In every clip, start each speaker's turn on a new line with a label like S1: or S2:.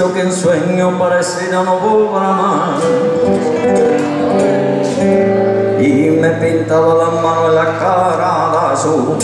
S1: Esto que en sueño parecía no volverá más. Y me pintaba las manos en la cara de azul.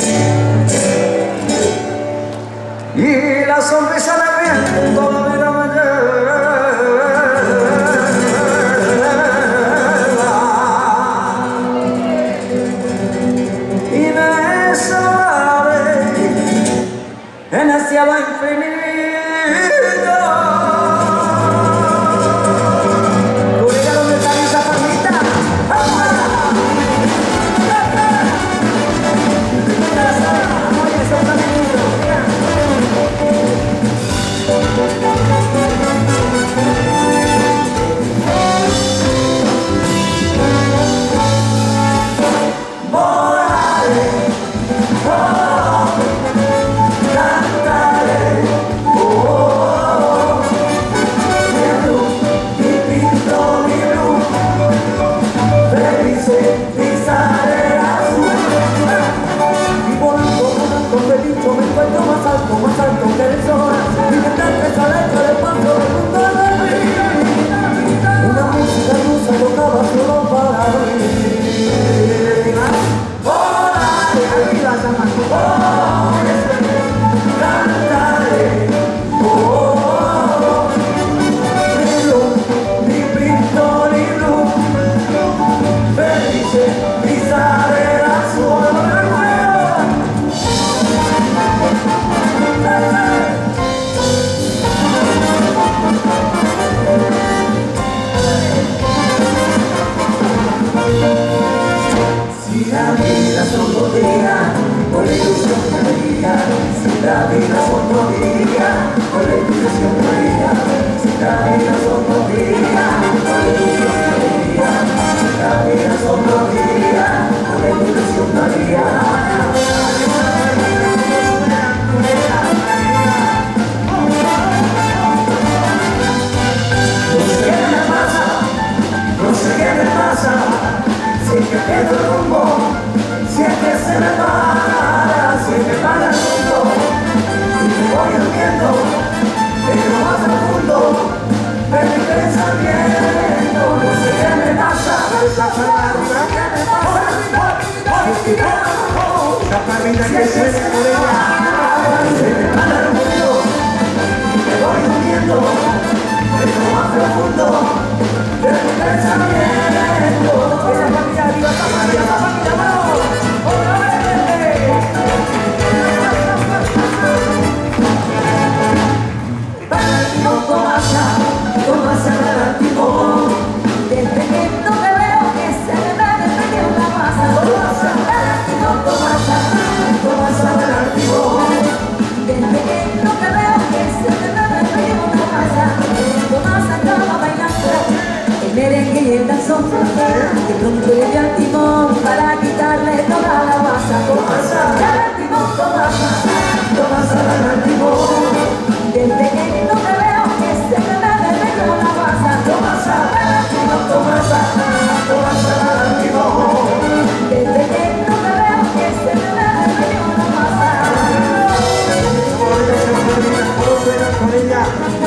S1: De pronto llegué al timón para quitarle toda la masa. Tomasa, gana el timón, Tomasa
S2: Tomasa,
S1: gana el timón
S2: Desde que no te veo que se me da de negro la masa.
S1: Tomasa,
S2: gana el timón, Tomasa
S1: Tomasa, gana el timón
S2: Desde que no te veo que se me da de negro la masa. Porque se fue mi
S1: con ella.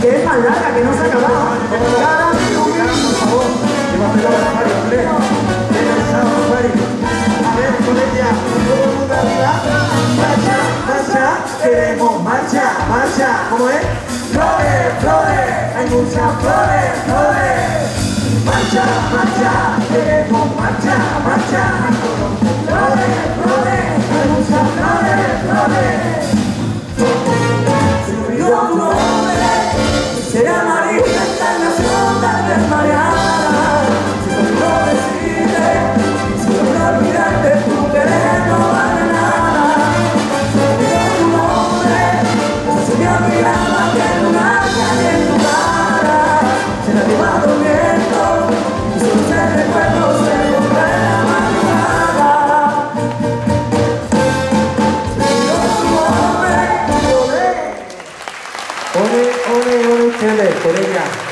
S1: que es más larga, que no se acababa. Cada por favor, que a pegar a Mario A ver, con ella, todo mundo arriba. Marcha, marcha, queremos marcha, marcha, ¿cómo es? Flores, flores, hay muchas flores, flores. Marcha, marcha, queremos marcha, marcha.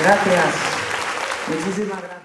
S1: Gracias. Muchísimas gracias.